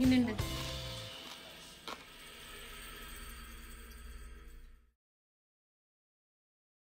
你那个